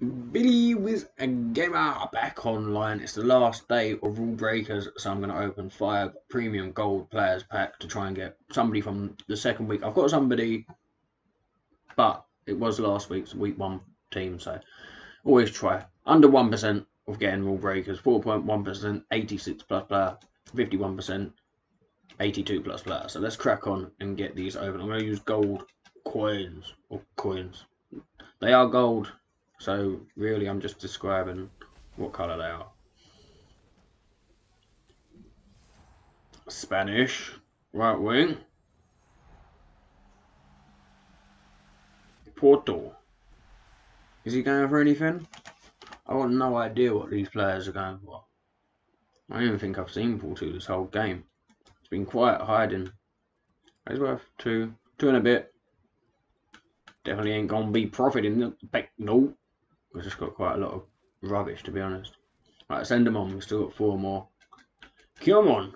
Billy with a gamer back online. It's the last day of rule breakers, so I'm going to open five premium gold players pack to try and get somebody from the second week. I've got somebody, but it was last week's week one team, so always try under one percent of getting rule breakers. Four point one percent, eighty six plus player, fifty one percent, eighty two plus player. So let's crack on and get these open. I'm going to use gold coins or coins. They are gold so really I'm just describing what colour they are. Spanish, right wing. Porto. Is he going for anything? I got no idea what these players are going for. I don't even think I've seen Porto this whole game. It's been quiet hiding. He's worth two, two and a bit. Definitely ain't gonna be profiting the back. No, We've just got quite a lot of rubbish, to be honest. Right, send them on. We've still got four more. Come on.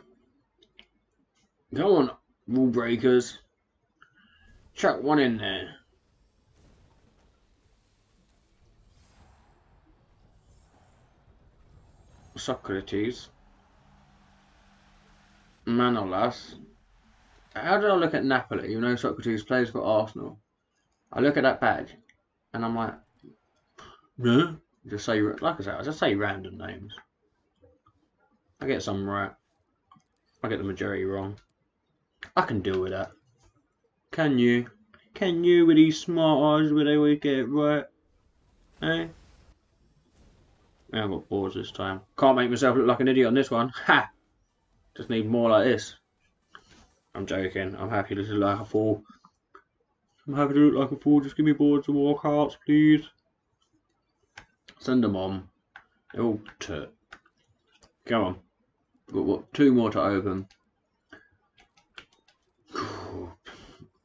Come on, rule breakers. Chuck one in there. Socrates. Manolas. How do I look at Napoli? You know Socrates plays for Arsenal. I look at that badge and I'm like, no. Just say, like I said, I just say random names. I get some right. I get the majority wrong. I can deal with that. Can you? Can you with these smart eyes where they always get it right? Eh? I have got balls this time. Can't make myself look like an idiot on this one. Ha! Just need more like this. I'm joking. I'm happy to look like a fool. I'm happy to look like a fool. Just give me boards and cards, please. Send them on. Oh, to go on. Got what? Two more to open.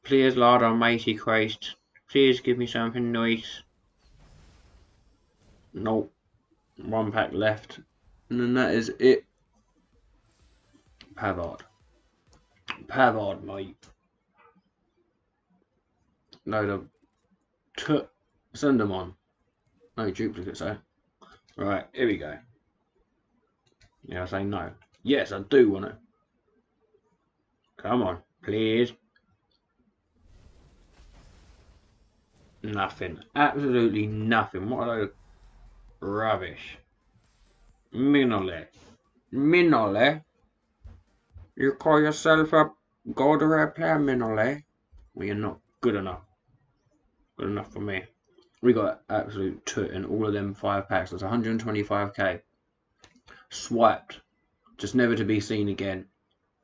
Please, Lord Almighty Christ, please give me something nice. Nope. One pack left. And then that is it. Pavard. Pavard, mate. Load of send them on. No duplicates, eh? Right, here we go. Yeah, I say no. Yes, I do want it. Come on, please. Nothing. Absolutely nothing. What a load of rubbish. Minole. Minole? You call yourself a god or a player, Minole? Well, you're not good enough. Good enough for me. We got absolute two in all of them five packs. That's 125k. Swiped. Just never to be seen again.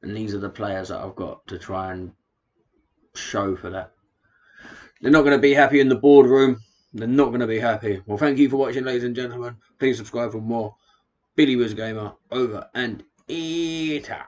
And these are the players that I've got to try and show for that. They're not going to be happy in the boardroom. They're not going to be happy. Well, thank you for watching, ladies and gentlemen. Please subscribe for more. Billy Wizz Gamer, over and eater.